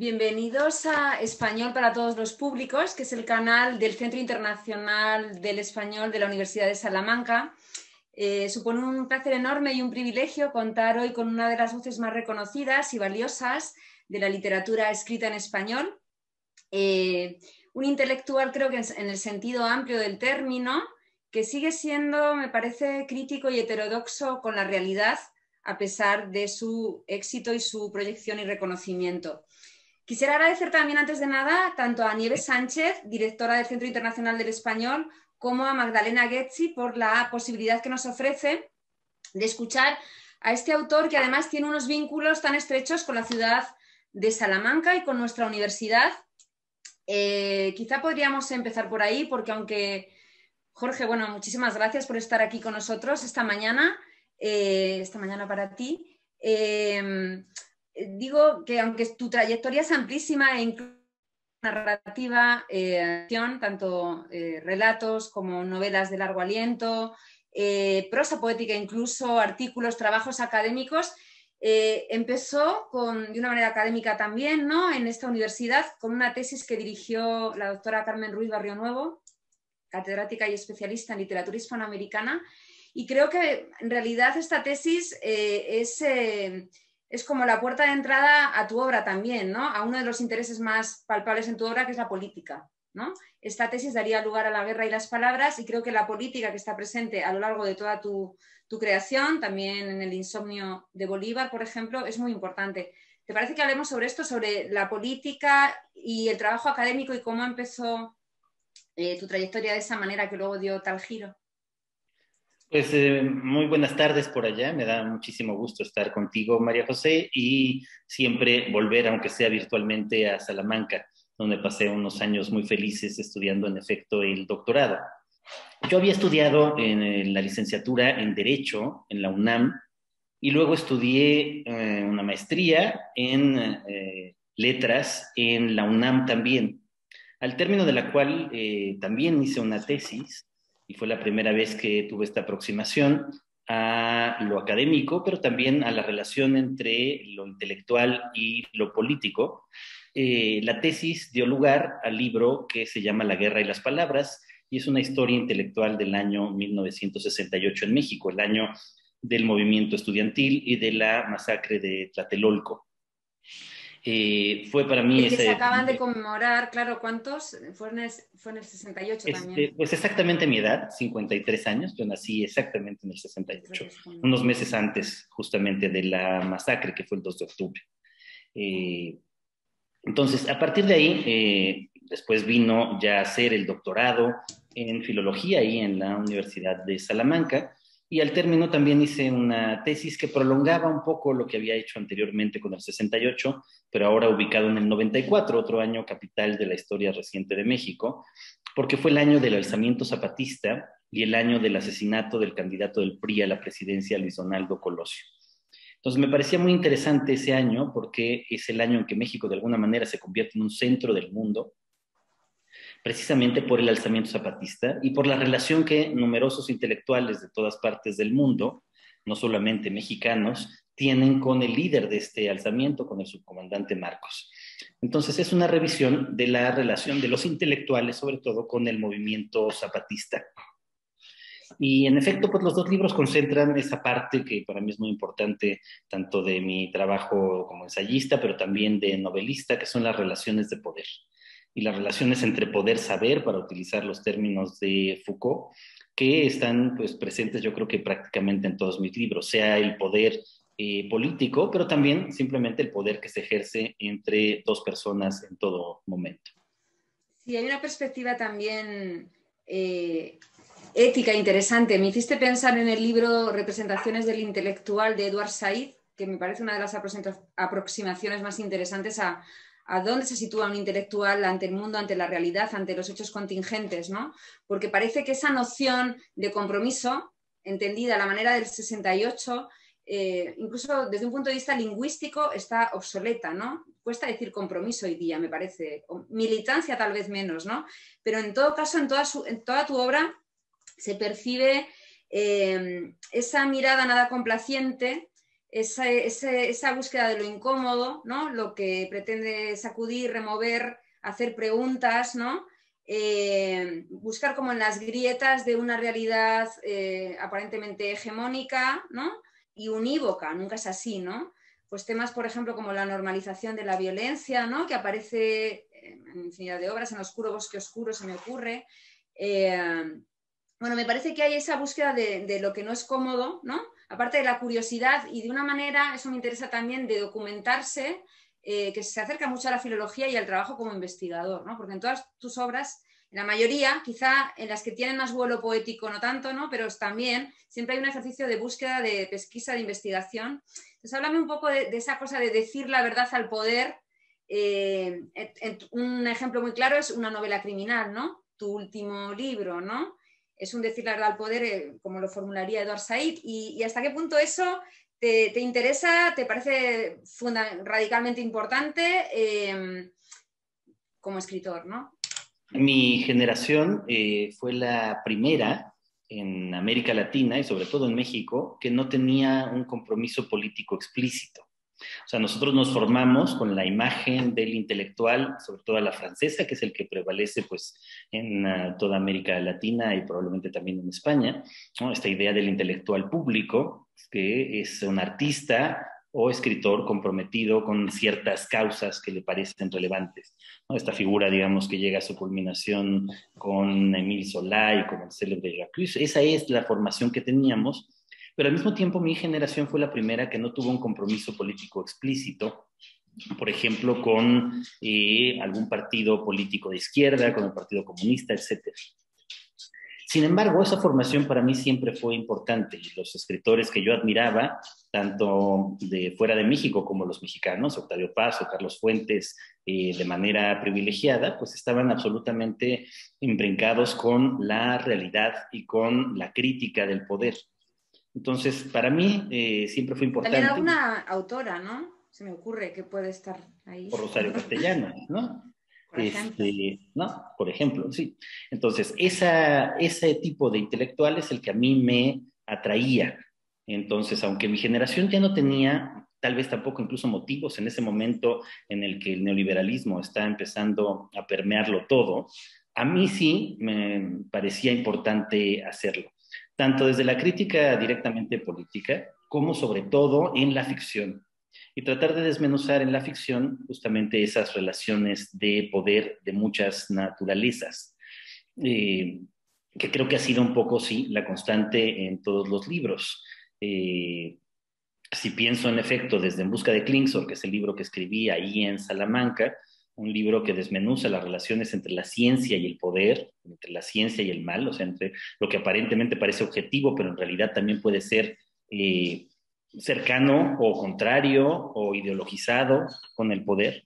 Bienvenidos a Español para todos los públicos, que es el canal del Centro Internacional del Español de la Universidad de Salamanca. Eh, supone un placer enorme y un privilegio contar hoy con una de las voces más reconocidas y valiosas de la literatura escrita en español. Eh, un intelectual, creo que en el sentido amplio del término, que sigue siendo, me parece, crítico y heterodoxo con la realidad, a pesar de su éxito y su proyección y reconocimiento. Quisiera agradecer también, antes de nada, tanto a Nieves Sánchez, directora del Centro Internacional del Español, como a Magdalena Getzi por la posibilidad que nos ofrece de escuchar a este autor que además tiene unos vínculos tan estrechos con la ciudad de Salamanca y con nuestra universidad. Eh, quizá podríamos empezar por ahí, porque aunque, Jorge, bueno, muchísimas gracias por estar aquí con nosotros esta mañana, eh, esta mañana para ti. Eh, digo que aunque tu trayectoria es amplísima e incluye narrativa, eh, tanto eh, relatos como novelas de largo aliento, eh, prosa poética, incluso artículos, trabajos académicos, empezó con, de una manera académica también ¿no? en esta universidad con una tesis que dirigió la doctora Carmen Ruiz Barrio Nuevo, catedrática y especialista en literatura hispanoamericana. Y creo que en realidad esta tesis es es como la puerta de entrada a tu obra también, ¿no? A uno de los intereses más palpables en tu obra, que es la política, ¿no? Esta tesis daría lugar a la guerra y las palabras y creo que la política que está presente a lo largo de toda tu, creación, también en el insomnio de Bolívar, por ejemplo, es muy importante. ¿Te parece que hablemos sobre esto, sobre la política y el trabajo académico y cómo empezó eh, tu trayectoria de esa manera que luego dio tal giro? Pues eh, muy buenas tardes por allá, me da muchísimo gusto estar contigo, María José, y siempre volver, aunque sea virtualmente, a Salamanca, donde pasé unos años muy felices estudiando en efecto el doctorado. Yo había estudiado en la licenciatura en Derecho en la UNAM y luego estudié eh, una maestría en eh, letras en la UNAM también, al término de la cual también hice una tesis y fue la primera vez que tuve esta aproximación a lo académico, pero también a la relación entre lo intelectual y lo político. Eh, la tesis dio lugar al libro que se llama La guerra y las palabras, y es una historia intelectual del año 1968 en México, el año del movimiento estudiantil y de la masacre de Tlatelolco. Eh, fue para mí... Y que se acaban de conmemorar, claro, ¿cuántos? Fue en el, fue en el 68 este, también. Pues exactamente mi edad, 53 años, yo nací exactamente en el 68, unos meses antes justamente de la masacre que fue el 2 de octubre. Eh, entonces, a partir de ahí, eh, después vino ya a hacer el doctorado en filología ahí en la Universidad de Salamanca y al término también hice una tesis que prolongaba un poco lo que había hecho anteriormente con el 68, pero ahora ubicado en el 94, otro año capital de la historia reciente de México, porque fue el año del alzamiento zapatista y el año del asesinato del candidato del PRI a la presidencia, Luis Donaldo Colosio. Entonces me parecía muy interesante ese año porque es el año en que México de alguna manera se convierte en un centro del mundo, precisamente por el alzamiento zapatista y por la relación que numerosos intelectuales de todas partes del mundo, no solamente mexicanos, tienen con el líder de este alzamiento, con el subcomandante Marcos. Entonces es una revisión de la relación de los intelectuales, sobre todo con el movimiento zapatista. Y en efecto, pues los dos libros concentran esa parte que para mí es muy importante, tanto de mi trabajo como ensayista, pero también de novelista, que son las relaciones de poder y las relaciones entre poder saber, para utilizar los términos de Foucault, que están pues, presentes yo creo que prácticamente en todos mis libros, sea el poder eh, político, pero también simplemente el poder que se ejerce entre dos personas en todo momento. Sí, hay una perspectiva también eh, ética interesante. Me hiciste pensar en el libro Representaciones del Intelectual de Edward Said, que me parece una de las aproximaciones más interesantes a, a dónde se sitúa un intelectual ante el mundo, ante la realidad, ante los hechos contingentes, ¿no? Porque parece que esa noción de compromiso, entendida a la manera del 68, eh, incluso desde un punto de vista lingüístico, está obsoleta, ¿no? Cuesta decir compromiso hoy día, me parece. militancia tal vez menos, ¿no? Pero en todo caso, en toda, en toda tu obra se percibe eh, esa mirada nada complaciente esa, búsqueda de lo incómodo, ¿no? Lo que pretende sacudir, remover, hacer preguntas, ¿no? Eh, buscar como en las grietas de una realidad eh, aparentemente hegemónica, ¿no? Y unívoca, nunca es así, ¿no? Pues temas, por ejemplo, como la normalización de la violencia, ¿no? Que aparece en infinidad de obras, en Oscuro Bosque Oscuro se me ocurre. Eh, bueno, me parece que hay esa búsqueda de, de, lo que no es cómodo, ¿no? aparte de la curiosidad y de una manera, eso me interesa también, de documentarse, eh, que se acerca mucho a la filología y al trabajo como investigador, ¿no? Porque en todas tus obras, en la mayoría, quizá en las que tienen más vuelo poético, no tanto, ¿no? Pero también siempre hay un ejercicio de búsqueda, de pesquisa, de investigación. Entonces, háblame un poco de, esa cosa de decir la verdad al poder. Eh, un ejemplo muy claro es una novela criminal, ¿no? Tu último libro, ¿no? Es un decir la verdad al poder, eh, como lo formularía Eduard Said, y, hasta qué punto eso te, interesa, te parece radicalmente importante em, como escritor, ¿no? Mi generación eh, fue la primera en América Latina y sobre todo en México que no tenía un compromiso político explícito. O sea, nosotros nos formamos con la imagen del intelectual, sobre todo la francesa, que es el que prevalece pues, en uh, toda América Latina y probablemente también en España, ¿no? esta idea del intelectual público, que es un artista o escritor comprometido con ciertas causas que le parecen relevantes. ¿no? Esta figura, digamos, que llega a su culminación con Emile Zola y con el célebre Jacques, esa es la formación que teníamos pero al mismo tiempo mi generación fue la primera que no tuvo un compromiso político explícito, por ejemplo, con eh, algún partido político de izquierda, con el Partido Comunista, etc. Sin embargo, esa formación para mí siempre fue importante los escritores que yo admiraba, tanto de fuera de México como los mexicanos, Octavio Paz o Carlos Fuentes, eh, de manera privilegiada, pues estaban absolutamente imbrincados con la realidad y con la crítica del poder. Entonces, para mí eh, siempre fue importante. También alguna autora, ¿no? Se me ocurre que puede estar ahí. Por Rosario Castellanos, ¿no? Por ejemplo. Este, ¿no? Por ejemplo, sí. Entonces, esa, ese tipo de intelectual es el que a mí me atraía. Entonces, aunque mi generación ya no tenía tal vez tampoco incluso motivos en ese momento en el que el neoliberalismo está empezando a permearlo todo, a mí sí me parecía importante hacerlo tanto desde la crítica directamente política como sobre todo en la ficción. Y tratar de desmenuzar en la ficción justamente esas relaciones de poder de muchas naturalezas, eh, que creo que ha sido un poco, sí, la constante en todos los libros. Eh, si pienso en efecto desde En Busca de Klingsor, que es el libro que escribí ahí en Salamanca, un libro que desmenuza las relaciones entre la ciencia y el poder, entre la ciencia y el mal, o sea, entre lo que aparentemente parece objetivo, pero en realidad también puede ser eh, cercano o contrario o ideologizado con el poder,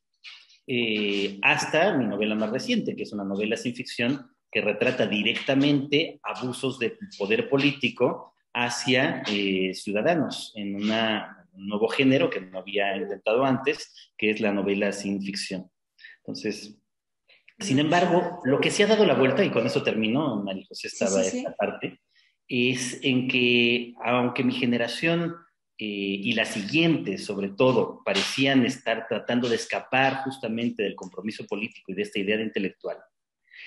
eh, hasta mi novela más reciente, que es una novela sin ficción que retrata directamente abusos de poder político hacia eh, ciudadanos en un nuevo género que no había intentado antes, que es la novela sin ficción. Entonces, sin embargo, lo que se ha dado la vuelta, y con eso terminó, María José estaba esta parte, es en que aunque mi generación eh, y la siguiente, sobre todo, parecían estar tratando de escapar justamente del compromiso político y de esta idea de intelectual,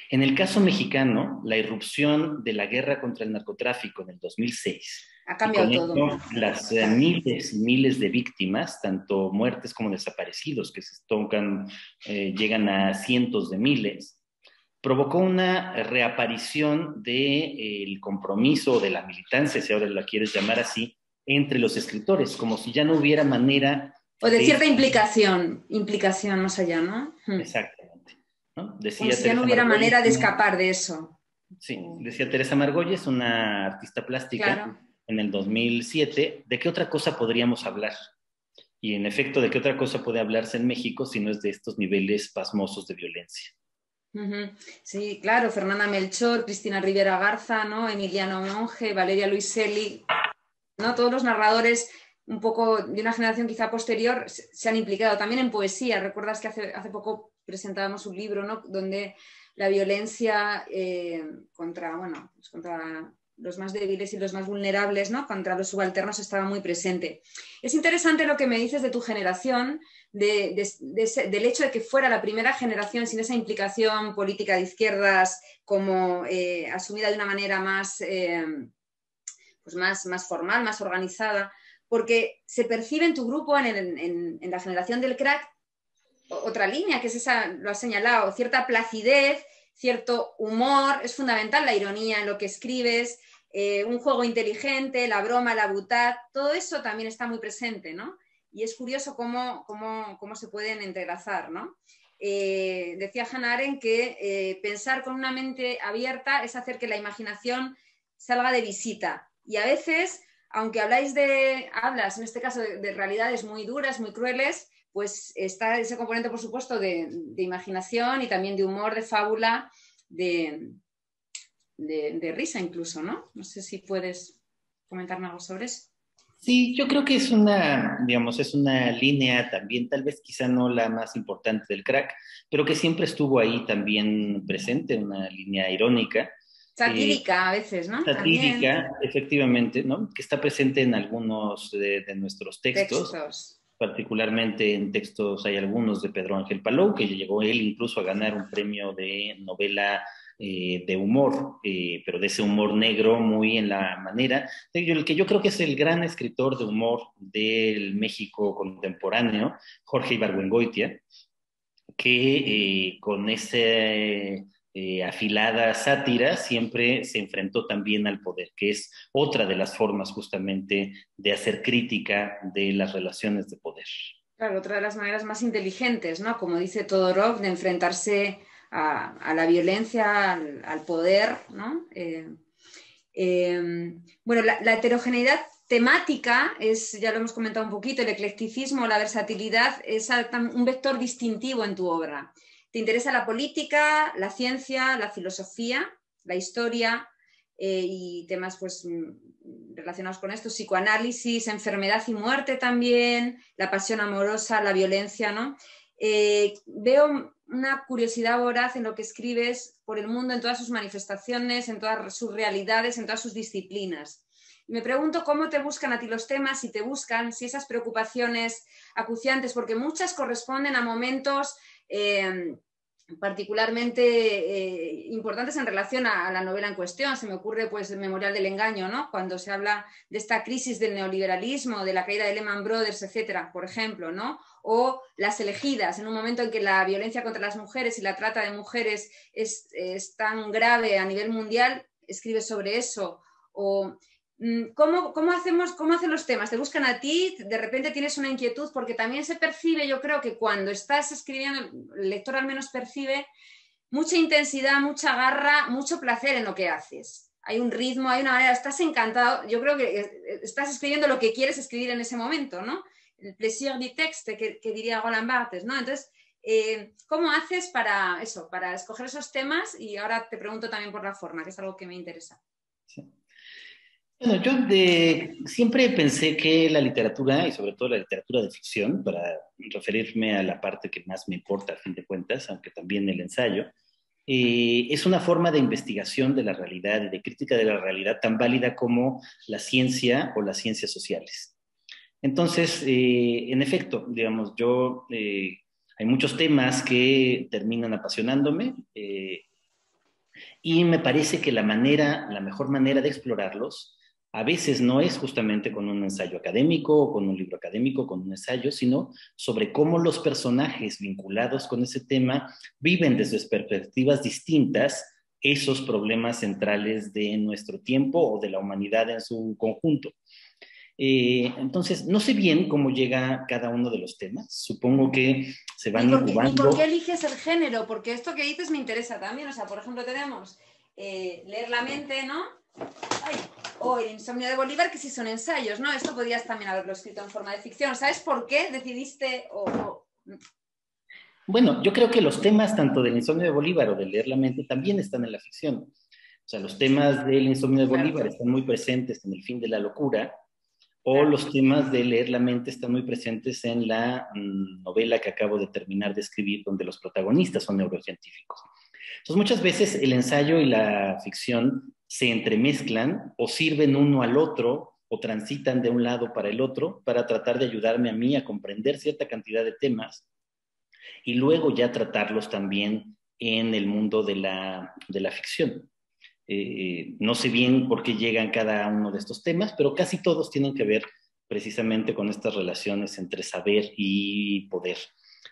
en el caso mexicano, la irrupción de la guerra contra el narcotráfico en el 2006 ha cambiado todo. Las eh, miles y miles de víctimas, tanto muertes como desaparecidos, que se tocan, eh, llegan a cientos de miles, provocó una reaparición del de, compromiso de la militancia, si ahora la quieres llamar así, entre los escritores, como si ya no hubiera manera. O de, cierta implicación, implicación más allá, ¿no? Hmm. Exactamente. Decía si ya no hubiera manera de escapar de eso. Sí, decía Teresa Margolles, una artista plástica. Claro en el 2007, ¿de qué otra cosa podríamos hablar? Y en efecto, ¿de qué otra cosa puede hablarse en México si no es de estos niveles pasmosos de violencia? Sí, claro, Fernanda Melchor, Cristina Rivera Garza, ¿no? Emiliano Monge, Valeria Luiselli, ¿no? Todos los narradores un poco de una generación quizá posterior se han implicado también en poesía. Recuerdas que hace, hace poco presentábamos un libro, ¿no? Donde la violencia eh, contra, bueno, pues contra los más débiles y los más vulnerables, ¿no? Contra los subalternos estaba muy presente. Es interesante lo que me dices de tu generación, del hecho de que fuera la primera generación sin esa implicación política de izquierdas como eh, asumida de una manera más, eh, pues más, más formal, más organizada, porque se percibe en tu grupo, en, en la generación del crack, otra línea, que es esa, lo has señalado, cierta placidez, cierto humor, es fundamental la ironía en lo que escribes, eh, un juego inteligente, la broma, la butad, todo eso también está muy presente, ¿no? Y es curioso cómo, cómo, se pueden entrelazar, ¿no? Eh, decía Hannah Arendt que eh, pensar con una mente abierta es hacer que la imaginación salga de visita. Y a veces, aunque habláis de, hablas en este caso de realidades muy duras, muy crueles, pues está ese componente, por supuesto, de, imaginación y también de humor, de fábula, de, risa incluso, ¿no? No sé si puedes comentarme algo sobre eso. Sí, yo creo que es una, digamos, es una línea también, tal vez quizá no la más importante del crack, pero que siempre estuvo ahí también presente, una línea irónica. Satírica a veces, ¿no? Satírica, efectivamente, ¿no? Que está presente en algunos de, nuestros textos. textos particularmente en textos, hay algunos de Pedro Ángel Palou, que llegó él incluso a ganar un premio de novela eh, de humor, eh, pero de ese humor negro muy en la manera, el que yo creo que es el gran escritor de humor del México contemporáneo, Jorge Ibargüengoitia, que eh, con ese eh, afilada sátira, siempre se enfrentó también al poder, que es otra de las formas justamente de hacer crítica de las relaciones de poder. Claro, otra de las maneras más inteligentes, ¿no? Como dice Todorov, de enfrentarse a, la violencia, al, poder, ¿no? Eh, eh, bueno, la, la, heterogeneidad temática es, ya lo hemos comentado un poquito, el eclecticismo, la versatilidad, es un vector distintivo en tu obra. ¿Te interesa la política, la ciencia, la filosofía, la historia eh, y temas pues, mm, relacionados con esto? Psicoanálisis, enfermedad y muerte también, la pasión amorosa, la violencia, ¿no? Eh, veo una curiosidad voraz en lo que escribes por el mundo en todas sus manifestaciones, en todas sus realidades, en todas sus disciplinas. me pregunto cómo te buscan a ti los temas, si te buscan, si esas preocupaciones acuciantes, porque muchas corresponden a momentos eh, particularmente eh, importantes en relación a, la novela en cuestión. Se me ocurre pues el Memorial del Engaño, ¿no? Cuando se habla de esta crisis del neoliberalismo, de la caída de Lehman Brothers, etcétera, por ejemplo, ¿no? O Las elegidas, en un momento en que la violencia contra las mujeres y la trata de mujeres es, es tan grave a nivel mundial, escribe sobre eso. ¿Cómo, ¿Cómo, hacemos, ¿Cómo hacen los temas? ¿Te buscan a ti? ¿De repente tienes una inquietud? Porque también se percibe, yo creo que cuando estás escribiendo, el lector al menos percibe mucha intensidad, mucha garra, mucho placer en lo que haces. Hay un ritmo, hay una manera, estás encantado. Yo creo que eh, estás escribiendo lo que quieres escribir en ese momento, ¿no? El plaisir du texte, que, diría Roland Barthes, ¿no? Entonces, eh, ¿cómo haces para eso, para escoger esos temas? Y ahora te pregunto también por la forma, que es algo que me interesa. Sí. Bueno, yo siempre pensé que la literatura, y sobre todo la literatura de ficción, para referirme a la parte que más me importa a fin de cuentas, aunque también el ensayo, eh, es una forma de investigación de la realidad y de crítica de la realidad tan válida como la ciencia o las ciencias sociales. Entonces, eh, en efecto, digamos, yo, eh, hay muchos temas que terminan apasionándome y me parece que la manera, la mejor manera de explorarlos a veces no es justamente con un ensayo académico o con un libro académico, con un ensayo, sino sobre cómo los personajes vinculados con ese tema viven desde perspectivas distintas esos problemas centrales de nuestro tiempo o de la humanidad en su conjunto. Eh, entonces, no sé bien cómo llega cada uno de los temas. Supongo que se van ¿Y por, ¿Y por qué eliges el género? Porque esto que dices me interesa también. O sea, por ejemplo, tenemos eh, leer la mente, ¿no? O el insomnio de Bolívar, que sí son ensayos, ¿no? Esto podrías también haberlo escrito en forma de ficción. ¿Sabes por qué decidiste Bueno, yo creo que los temas tanto del insomnio de Bolívar o de leer la mente también están en la ficción. O sea, los temas del insomnio de Bolívar están muy presentes en el fin de la locura, o los temas de leer la mente están muy presentes en la mm, novela que acabo de terminar de escribir, donde los protagonistas son neurocientíficos. Entonces, muchas veces el ensayo y la ficción se entremezclan o sirven uno al otro o transitan de un lado para el otro para tratar de ayudarme a mí a comprender cierta cantidad de temas y luego ya tratarlos también en el mundo de la, ficción. Eh, no sé bien por qué llegan cada uno de estos temas, pero casi todos tienen que ver precisamente con estas relaciones entre saber y poder.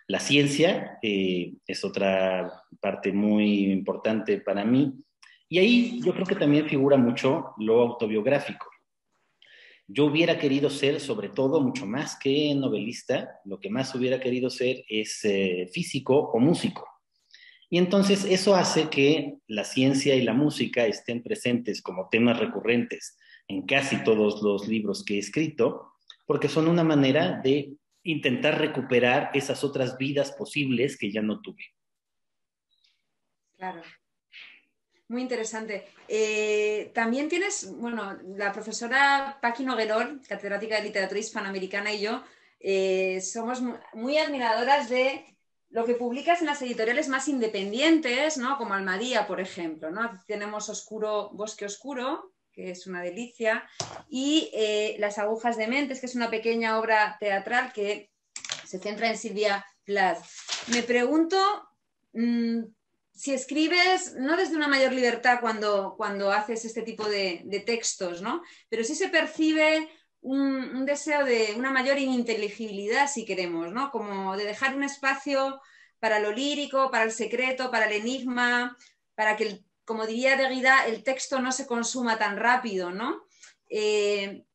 La ciencia eh, es otra parte muy importante para mí y ahí yo creo que también figura mucho lo autobiográfico. Yo hubiera querido ser, sobre todo, mucho más que novelista, lo que más hubiera querido ser es eh, físico o músico. Y entonces eso hace que la ciencia y la música estén presentes como temas recurrentes en casi todos los libros que he escrito, porque son una manera de intentar recuperar esas otras vidas posibles que ya no tuve. Claro. Muy interesante. Eh, también tienes, bueno, la profesora Paqui Noguerol, catedrática de literatura hispanoamericana, y yo eh, somos muy admiradoras de lo que publicas en las editoriales más independientes, ¿no? Como Almadía, por ejemplo, ¿no? Tenemos Oscuro, Bosque Oscuro, que es una delicia, y eh, Las agujas de mentes, que es una pequeña obra teatral que se centra en Silvia Plath. Me pregunto mm, si escribes, no desde una mayor libertad cuando, cuando haces este tipo de, textos, ¿no? Pero sí se percibe un, deseo de una mayor ininteligibilidad, si queremos, ¿no? Como de dejar un espacio para lo lírico, para el secreto, para el enigma, para que como diría Guida, el texto no se consuma tan rápido, ¿no? Eh,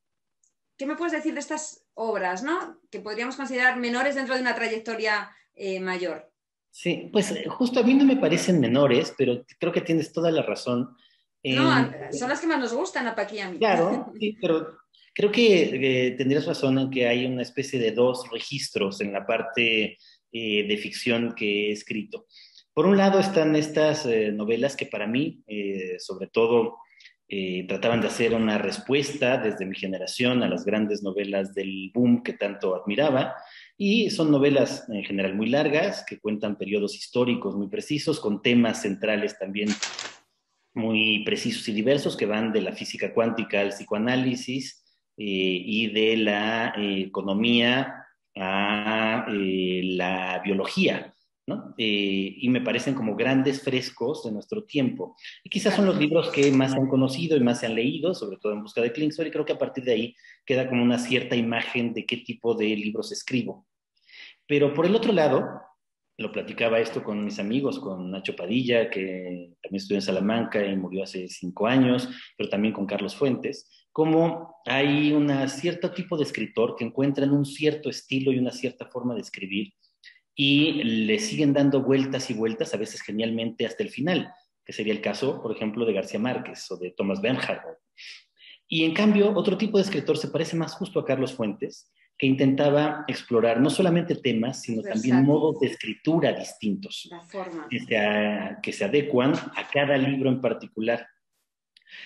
¿Qué me puedes decir de estas obras, ¿no? Que podríamos considerar menores dentro de una trayectoria eh, mayor. Sí, pues eh, justo a mí no me parecen menores, pero creo que tienes toda la razón. No, son las que más nos gustan a Paqui a mí. Claro, sí, pero creo que tendrías razón en que hay una especie de dos registros en la parte de ficción que he escrito. Por un lado están estas eh, novelas que para mí, eh, sobre todo, eh, trataban de hacer una respuesta desde mi generación a las grandes novelas del boom que tanto admiraba. Y son novelas en general muy largas, que cuentan periodos históricos muy precisos, con temas centrales también muy precisos y diversos, que van de la física cuántica al psicoanálisis y de la economía a la biología. Eh, y me parecen como grandes frescos de nuestro tiempo. Y quizás son los libros que más se han conocido y más se han leído, sobre todo en busca de Klingsor, y creo que a partir de ahí queda como una cierta imagen de qué tipo de libros escribo. Pero por el otro lado, lo platicaba esto con mis amigos, con Nacho Padilla, que también estudió en Salamanca y murió hace cinco años, pero también con Carlos Fuentes, como hay un cierto tipo de escritor que encuentran un cierto estilo y una cierta forma de escribir y le siguen dando vueltas y vueltas, a veces genialmente hasta el final, que sería el caso, por ejemplo, de García Márquez o de Thomas Bernhard. Y en cambio, otro tipo de escritor se parece más justo a Carlos Fuentes, que intentaba explorar no solamente temas, sino también modos de escritura distintos, que se, que se adecuan a cada libro en particular.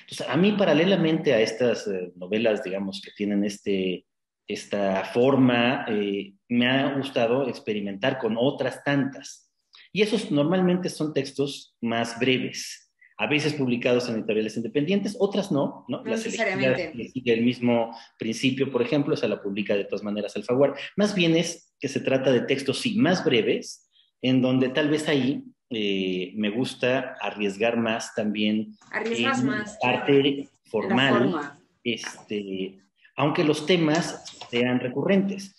Entonces, a mí, paralelamente a estas eh, novelas, digamos, que tienen este, esta forma, eh, me ha gustado experimentar con otras tantas. Y esos normalmente son textos más breves, a veces publicados en editoriales independientes, otras no, ¿no? necesariamente. sigue el mismo principio, por ejemplo, esa la publica de todas maneras Alfaguara. Más bien es que se trata de textos, sí, más breves, en donde tal vez ahí eh, me gusta arriesgar más también. Arriesgas más. Parte formal. Este, aunque los temas sean recurrentes.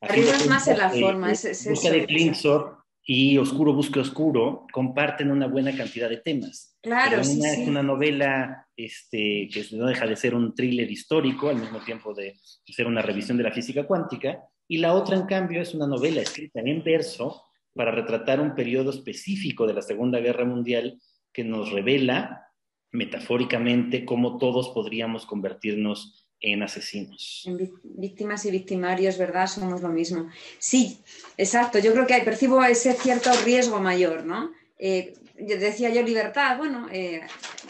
Arriba más en la forma. Busca de y Oscuro Busque Oscuro comparten una buena cantidad de temas. Claro, sí, una es una novela este, que no deja de ser un thriller histórico, al mismo tiempo de ser una revisión de la física cuántica, y la otra, en cambio, es una novela escrita en verso para retratar un periodo específico de la Segunda Guerra Mundial que nos revela metafóricamente cómo todos podríamos convertirnos en asesinos. En víctimas y victimarios, ¿verdad? Somos lo mismo. Sí, exacto. Yo creo que percibo ese cierto riesgo mayor, ¿no? Eh, decía yo libertad, bueno, eh,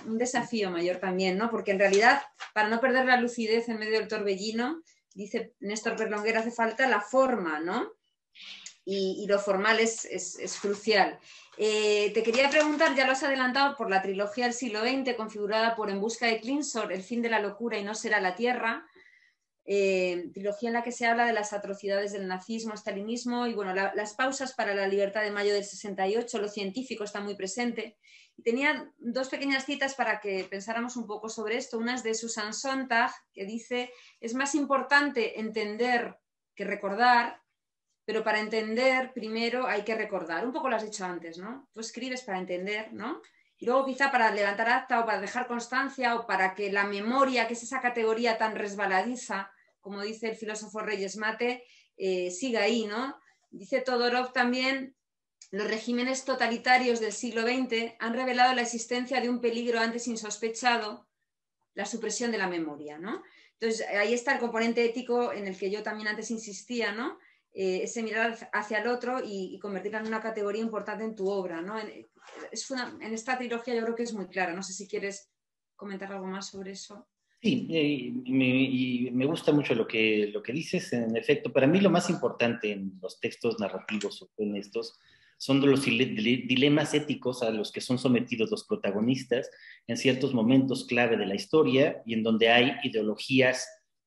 un desafío mayor también, ¿no? Porque en realidad, para no perder la lucidez en medio del torbellino, dice Néstor Perlonguer, hace falta la forma, ¿no? Y, lo formal es, es, crucial. Eh, te quería preguntar, ya lo has adelantado, por la trilogía del siglo XX, configurada por En busca de Clinsor, El fin de la locura y no será la tierra, eh, trilogía en la que se habla de las atrocidades del nazismo, estalinismo y bueno, las pausas para la libertad de mayo del 68, lo científico está muy presente. Tenía dos pequeñas citas para que pensáramos un poco sobre esto. Una es de Susan Sontag, que dice, es más importante entender que recordar pero para entender, primero hay que recordar. Un poco lo has dicho antes, ¿no? Tú escribes para entender, ¿no? Y luego quizá para levantar acta o para dejar constancia o para que la memoria, que es esa categoría tan resbaladiza, como dice el filósofo Reyes Mate, eh, siga ahí, ¿no? Dice Todorov también, los regímenes totalitarios del siglo XX han revelado la existencia de un peligro antes insospechado, la supresión de la memoria, ¿no? Entonces, ahí está el componente ético en el que yo también antes insistía, ¿no? Eh, ese mirar hacia el otro y, convertirla en una categoría importante en tu obra. ¿no? En, es en esta trilogía yo creo que es muy clara. No sé si quieres comentar algo más sobre eso. Sí, eh, y me gusta mucho lo que, lo que dices. En efecto, para mí lo más importante en los textos narrativos o estos son los dilemas éticos a los que son sometidos los protagonistas en ciertos momentos clave de la historia y en donde hay ideologías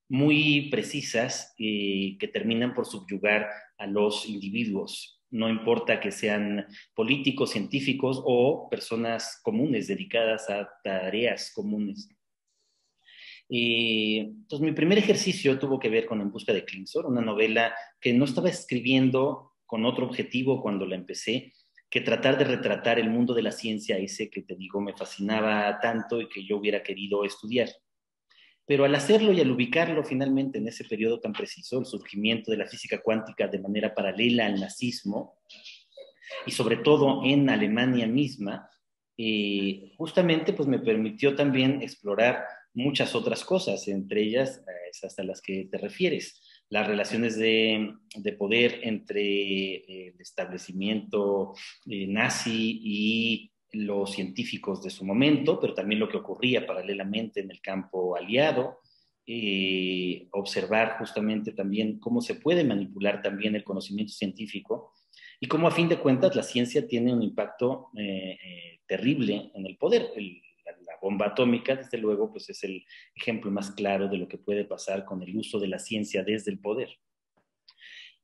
muy precisas eh, que terminan por subyugar a los individuos. No importa que sean políticos, científicos o personas comunes dedicadas a tareas comunes. Eh, entonces, mi primer ejercicio tuvo que ver con En Busca de Klingsor, una novela que no estaba escribiendo con otro objetivo cuando la empecé, que tratar de retratar el mundo de la ciencia, ese que te digo me fascinaba tanto y que yo hubiera querido estudiar. Pero al hacerlo y al ubicarlo finalmente en ese periodo tan preciso, el surgimiento de la física cuántica de manera paralela al nazismo, y sobre todo en Alemania misma, eh, justamente pues me permitió también explorar muchas otras cosas, entre ellas eh, hasta las que te refieres, las relaciones de, poder entre eh, el establecimiento nazi y los científicos de su momento, pero también lo que ocurría paralelamente en el campo aliado, eh, observar justamente también cómo se puede manipular también el conocimiento científico y cómo a fin de cuentas la ciencia tiene un impacto eh, eh, terrible en el poder. la, la, bomba atómica, desde luego, pues es el ejemplo más claro de lo que puede pasar con el uso de la ciencia desde el poder.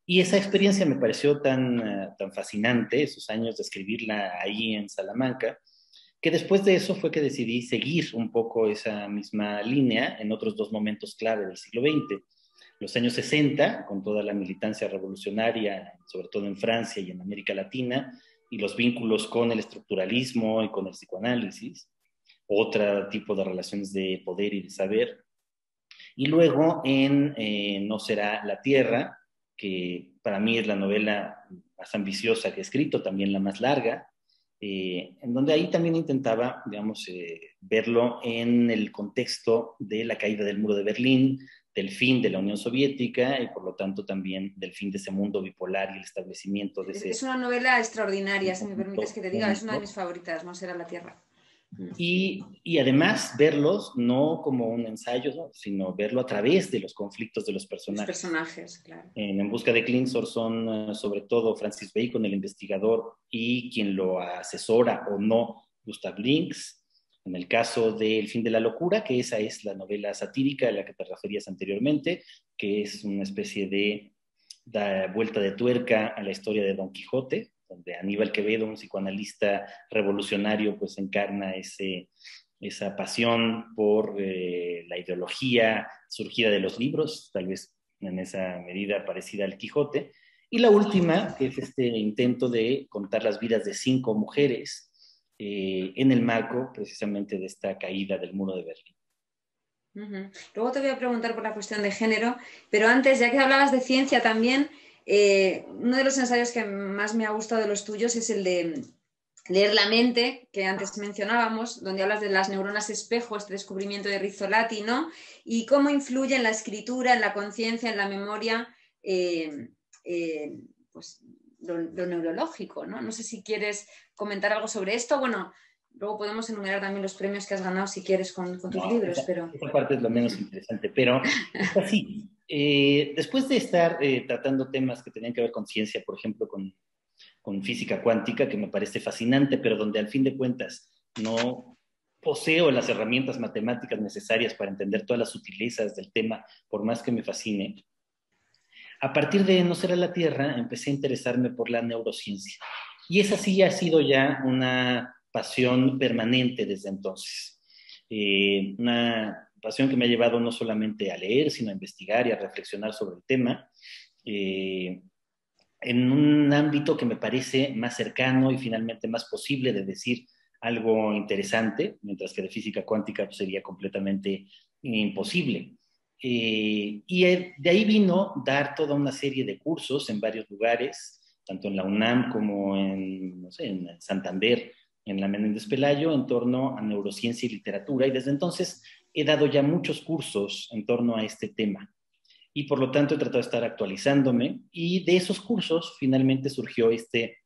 Y esa experiencia me pareció tan, eh, tan fascinante, esos años de escribirla ahí en Salamanca, que después de eso fue que decidí seguir un poco esa misma línea en otros dos momentos clave del siglo XX. Los años 60, con toda la militancia revolucionaria, sobre todo en Francia y en América Latina, y los vínculos con el estructuralismo y con el psicoanálisis, otro tipo de relaciones de poder y de saber. Y luego en eh, No será la Tierra, que para mí es la novela más ambiciosa que he escrito, también la más larga, eh, en donde ahí también intentaba, digamos, eh, verlo en el contexto de la caída del muro de Berlín, del fin de la Unión Soviética y por lo tanto también del fin de ese mundo bipolar y el establecimiento de ese... Es una novela extraordinaria, si me permites que te diga, es una de mis favoritas, No será la Tierra. Y, y, además verlos no como un ensayo, sino verlo a través de los conflictos de los personajes. Los personajes, claro. En, en busca de Klingsor son uh, sobre todo Francis Bacon, el investigador, y quien lo asesora o no, Gustav Links. En el caso de El fin de la locura, que esa es la novela satírica a la que te referías anteriormente, que es una especie de da vuelta de tuerca a la historia de Don Quijote, donde Aníbal Quevedo, un psicoanalista revolucionario, pues encarna ese, esa pasión por eh, la ideología surgida de los libros, tal vez en esa medida parecida al Quijote. Y la última, que es este intento de contar las vidas de cinco mujeres eh, en el marco precisamente de esta caída del muro de Berlín. Luego te voy a preguntar por la cuestión de género, pero antes, ya que hablabas de ciencia también, eh, uno de los ensayos que más me ha gustado de los tuyos es el de leer la mente, que antes mencionábamos, donde hablas de las neuronas espejo, este descubrimiento de Rizzolatti, ¿no? Y cómo influye en la escritura, en la conciencia, en la memoria, eh, eh, pues, lo, neurológico, ¿no? No sé si quieres comentar algo sobre esto. Bueno, luego podemos enumerar también los premios que has ganado si quieres con, tus libros, pero... Esa parte es lo menos interesante, pero sí, eh, después de estar eh, tratando temas que tenían que ver con ciencia, por ejemplo, con, con física cuántica, que me parece fascinante, pero donde al fin de cuentas no poseo las herramientas matemáticas necesarias para entender todas las sutilezas del tema, por más que me fascine. A partir de No será la Tierra, empecé a interesarme por la neurociencia. Y esa sí ha sido ya una pasión permanente desde entonces. Eh, una pasión que me ha llevado no solamente a leer, sino a investigar y a reflexionar sobre el tema. Eh, en un ámbito que me parece más cercano y finalmente más posible de decir algo interesante, mientras que de física cuántica pues, sería completamente imposible. Eh, y de ahí vino dar toda una serie de cursos en varios lugares, tanto en la UNAM como en, no sé, en Santander, en la Menéndez Pelayo, en torno a neurociencia y literatura. Y desde entonces he dado ya muchos cursos en torno a este tema y por lo tanto he tratado de estar actualizándome y de esos cursos finalmente surgió este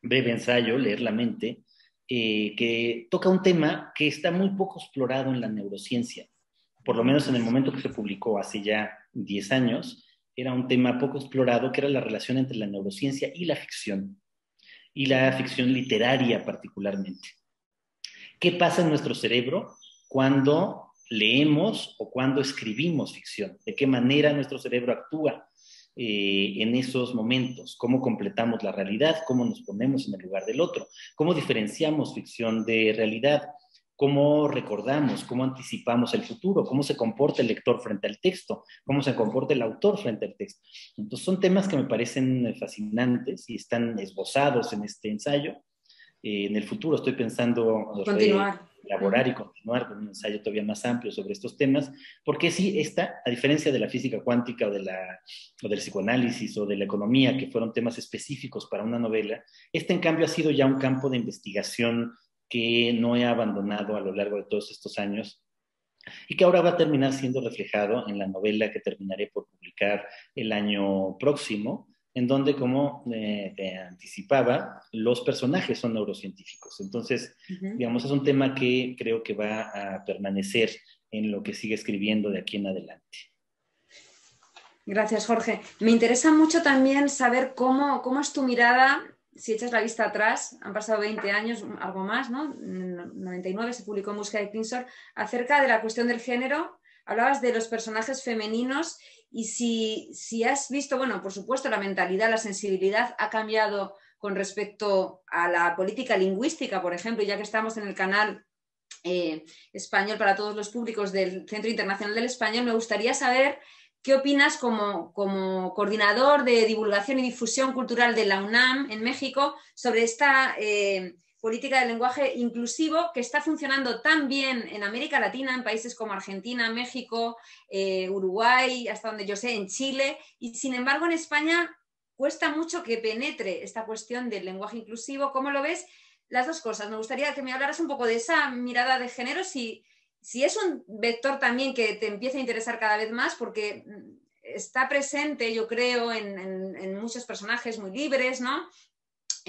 breve ensayo, Leer la mente, eh, que toca un tema que está muy poco explorado en la neurociencia, por lo menos en el momento que se publicó hace ya 10 años, era un tema poco explorado que era la relación entre la neurociencia y la ficción, y la ficción literaria particularmente. ¿Qué pasa en nuestro cerebro cuando leemos o cuando escribimos ficción, de qué manera nuestro cerebro actúa eh, en esos momentos, cómo completamos la realidad, cómo nos ponemos en el lugar del otro, cómo diferenciamos ficción de realidad, cómo recordamos, cómo anticipamos el futuro, cómo se comporta el lector frente al texto, cómo se comporta el autor frente al texto. Entonces son temas que me parecen fascinantes y están esbozados en este ensayo. Eh, en el futuro estoy pensando continuar elaborar y continuar con un ensayo todavía más amplio sobre estos temas, porque sí, esta, a diferencia de la física cuántica o, de la, o del psicoanálisis o de la economía, que fueron temas específicos para una novela, este en cambio ha sido ya un campo de investigación que no he abandonado a lo largo de todos estos años y que ahora va a terminar siendo reflejado en la novela que terminaré por publicar el año próximo, en donde, como eh, te anticipaba, los personajes son neurocientíficos. Entonces, digamos, es un tema que creo que va a permanecer en lo que sigue escribiendo de aquí en adelante. Gracias, Jorge. Me interesa mucho también saber cómo, cómo es tu mirada, si echas la vista atrás, han pasado 20 años, algo más, ¿no? En 99 se publicó en Busca de Kinsor, acerca de la cuestión del género. Hablabas de los personajes femeninos y si, has visto, bueno, por supuesto, la mentalidad, la sensibilidad ha cambiado con respecto a la política lingüística, por ejemplo, ya que estamos en el canal eh, español para todos los públicos del Centro Internacional del Español, me gustaría saber qué opinas como, coordinador de divulgación y difusión cultural de la UNAM en México sobre esta eh, política de lenguaje inclusivo que está funcionando tan bien en América Latina, en países como Argentina, México, eh, Uruguay, hasta donde yo sé, en Chile, y sin embargo en España cuesta mucho que penetre esta cuestión del lenguaje inclusivo. ¿Cómo lo ves? Las dos cosas. Me gustaría que me hablaras un poco de esa mirada de género, si, si es un vector también que te empieza a interesar cada vez más, porque está presente, yo creo, en, en muchos personajes muy libres, ¿no?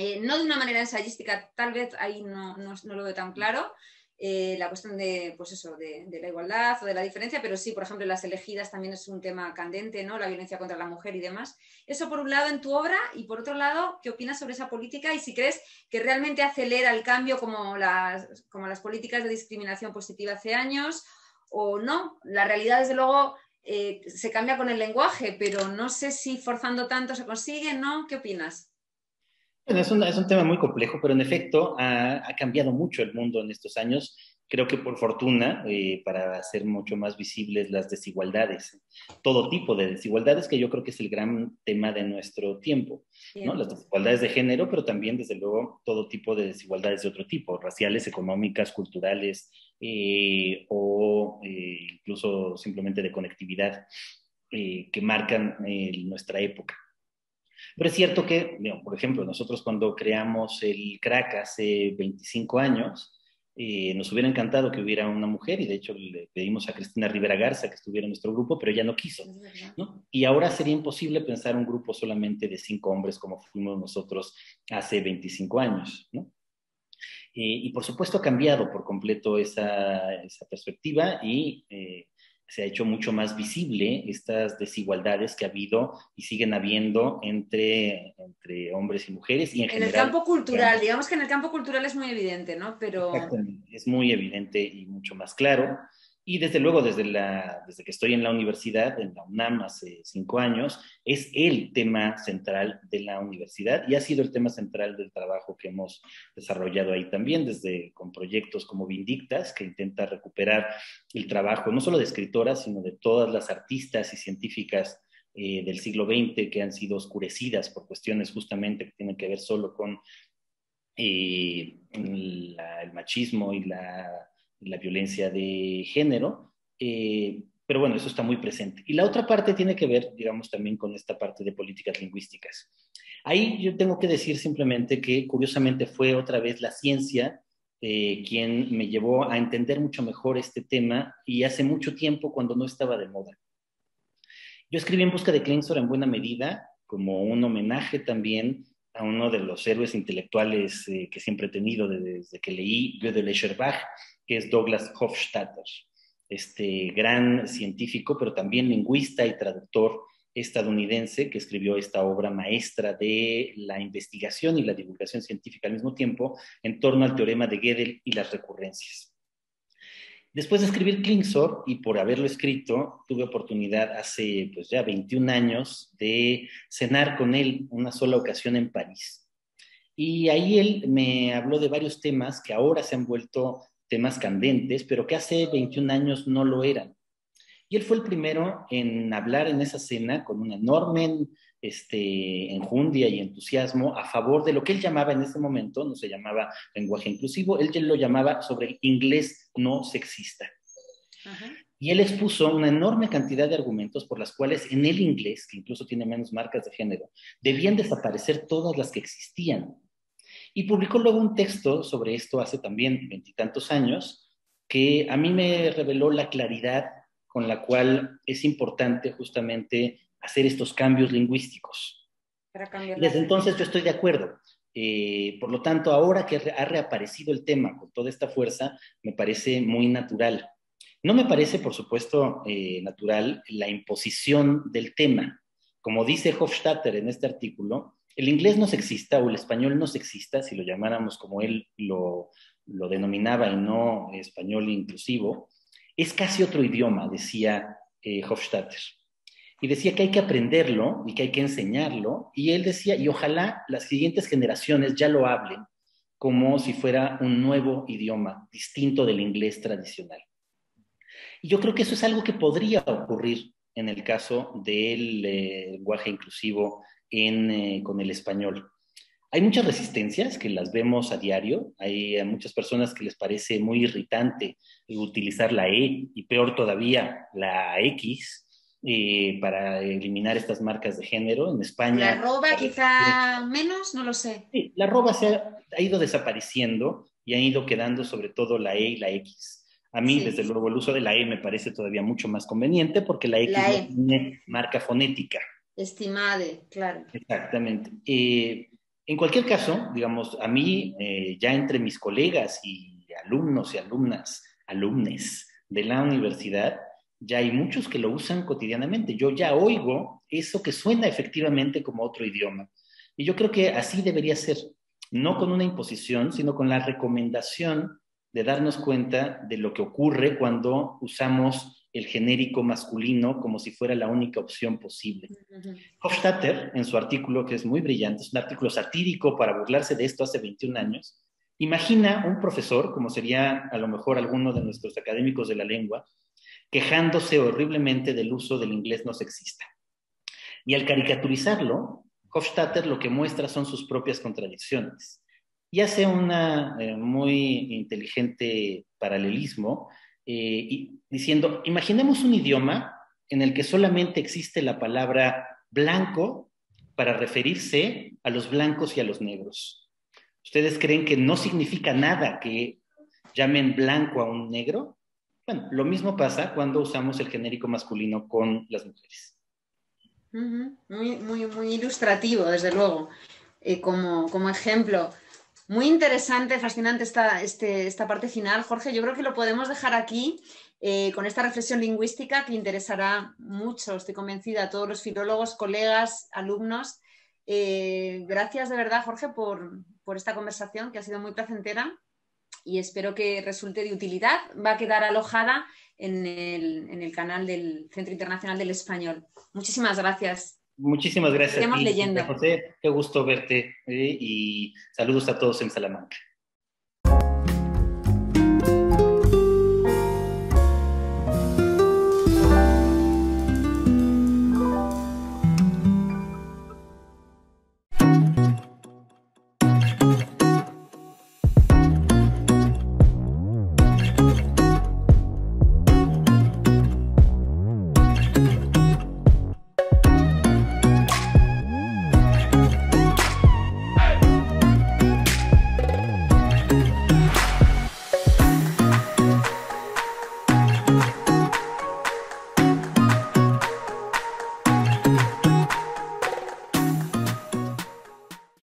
Eh, no de una manera ensayística, tal vez ahí no, lo veo tan claro, eh, la cuestión de, pues eso, de, la igualdad o de la diferencia, pero sí, por ejemplo, las elegidas también es un tema candente, ¿no? La violencia contra la mujer y demás. Eso por un lado en tu obra y por otro lado, ¿qué opinas sobre esa política y si crees que realmente acelera el cambio como las, políticas de discriminación positiva hace años o no? La realidad, desde luego, eh, se cambia con el lenguaje, pero no sé si forzando tanto se consigue, ¿no? ¿Qué opinas? Es, un, es un tema muy complejo, pero en efecto ha, ha, cambiado mucho el mundo en estos años. Creo que por fortuna, eh, para hacer mucho más visibles las desigualdades, todo tipo de desigualdades, que yo creo que es el gran tema de nuestro tiempo, ¿no? Las desigualdades de género, pero también, desde luego, todo tipo de desigualdades de otro tipo, raciales, económicas, culturales eh, o eh, incluso simplemente de conectividad, que marcan nuestra época. Pero es cierto que, por ejemplo, nosotros cuando creamos el crack hace 25 años, eh, nos hubiera encantado que hubiera una mujer y de hecho le pedimos a Cristina Rivera Garza que estuviera en nuestro grupo, pero ella no quiso. ¿no? Y ahora sería imposible pensar un grupo solamente de cinco hombres como fuimos nosotros hace 25 años. ¿no? Eh, y por supuesto ha cambiado por completo esa, esa perspectiva y eh, se ha hecho mucho más visible estas desigualdades que ha habido y siguen habiendo entre, entre hombres y mujeres. Y en, en el campo cultural, digamos que en el campo cultural es muy evidente, ¿no? Pero... es muy evidente y mucho más claro. Y desde luego, desde, la, desde que estoy en la universidad, en la UNAM hace cinco años, es el tema central de la universidad y ha sido el tema central del trabajo que hemos desarrollado ahí también, desde con proyectos como Vindictas, que intenta recuperar el trabajo no solo de escritoras, sino de todas las artistas y científicas eh, del siglo XX que han sido oscurecidas por cuestiones justamente que tienen que ver solo con eh, el machismo y la la violencia de género, eh, pero bueno, eso está muy presente. Y la otra parte tiene que ver, digamos, también con esta parte de políticas lingüísticas. Ahí yo tengo que decir simplemente que curiosamente fue otra vez la ciencia eh, quien me llevó a entender mucho mejor este tema y hace mucho tiempo cuando no estaba de moda. Yo escribí En Busca de Klingsor en buena medida como un homenaje también a uno de los héroes intelectuales eh, que siempre he tenido desde, que leí Gödel Escherbach, que es Douglas Hofstadter, este gran científico, pero también lingüista y traductor estadounidense que escribió esta obra maestra de la investigación y la divulgación científica al mismo tiempo en torno al teorema de Gödel y las recurrencias. Después de escribir Klingsor y por haberlo escrito, tuve oportunidad hace pues ya 21 años de cenar con él una sola ocasión en París. Y ahí él me habló de varios temas que ahora se han vuelto temas candentes, pero que hace 21 años no lo eran. Y él fue el primero en hablar en esa cena con una enorme este, enjundia y entusiasmo a favor de lo que él llamaba en ese momento, no se llamaba lenguaje inclusivo, él lo llamaba sobre el inglés no sexista. Y él expuso una enorme cantidad de argumentos por las cuales en el inglés, que incluso tiene menos marcas de género, debían desaparecer todas las que existían y publicó luego un texto sobre esto hace también veintitantos años, que a mí me reveló la claridad con la cual es importante justamente hacer estos cambios lingüísticos. Desde entonces yo estoy de acuerdo. Eh, por lo tanto, ahora que ha reaparecido el tema con toda esta fuerza, me parece muy natural. No me parece, por supuesto, eh, natural la imposición del tema. Como dice Hofstadter en este artículo, el inglés no sexista o el español no sexista, si lo llamáramos como él lo, denominaba y no español inclusivo, es casi otro idioma, decía eh, Hofstadter. Y decía que hay que aprenderlo y que hay que enseñarlo. Y él decía, y ojalá las siguientes generaciones ya lo hablen como si fuera un nuevo idioma, distinto del inglés tradicional. Y yo creo que eso es algo que podría ocurrir en el caso del eh, lenguaje inclusivo eh, con el español. Hay muchas resistencias que las vemos a diario. Hay muchas personas que les parece muy irritante utilizar la E y peor todavía la X eh, para eliminar estas marcas de género. En España. La arroba quizá menos, no lo sé. Sí, la arroba se ha, ido desapareciendo y han ido quedando sobre todo la E y la X. A mí, desde luego, el uso de la E me parece todavía mucho más conveniente porque la X no e. tiene marca fonética. Estimade, claro. Exactamente. Eh, en cualquier caso, digamos, a mí, eh, ya entre mis colegas y alumnos y alumnas, alumnes de la universidad, ya hay muchos que lo usan cotidianamente. Yo ya oigo eso que suena efectivamente como otro idioma. Y yo creo que así debería ser, no con una imposición, sino con la recomendación de darnos cuenta de lo que ocurre cuando usamos el genérico masculino como si fuera la única opción posible. Hofstadter, en su artículo, que es muy brillante, es un artículo satírico para burlarse de esto hace 21 años, imagina un profesor, como sería a lo mejor alguno de nuestros académicos de la lengua, quejándose horriblemente del uso del inglés no sexista. Y al caricaturizarlo, Hofstadter lo que muestra son sus propias contradicciones. Y hace un eh, muy inteligente paralelismo eh, diciendo, imaginemos un idioma en el que solamente existe la palabra blanco para referirse a los blancos y a los negros. ¿Ustedes creen que no significa nada que llamen blanco a un negro? Bueno, lo mismo pasa cuando usamos el genérico masculino con las mujeres. muy, muy, muy ilustrativo, desde luego, eh, como, como ejemplo. Muy interesante, fascinante esta, este, esta parte final. Jorge, yo creo que lo podemos dejar aquí eh, con esta reflexión lingüística que interesará mucho, estoy convencida, a todos los filólogos, colegas, alumnos. Eh, gracias de verdad, Jorge, por, esta conversación que ha sido muy placentera y espero que resulte de utilidad. Va a quedar alojada en el, canal del Centro Internacional del Español. Muchísimas gracias. Muchísimas gracias. Estamos leyendo. José, qué gusto verte eh, y saludos a todos en Salamanca.